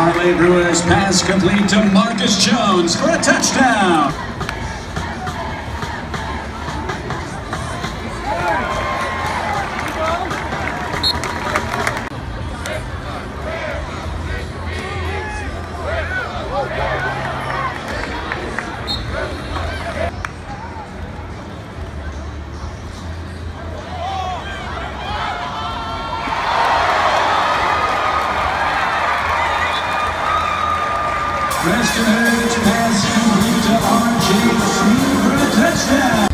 LA Brewers pass complete to Marcus Jones for a touchdown. Preston pass to Archie for a touchdown.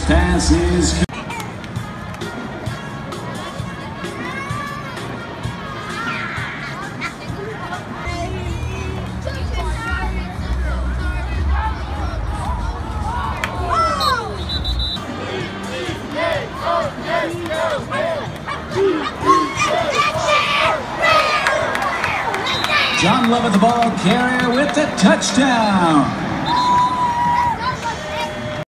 Pass is John Love at the ball carrier with the touchdown.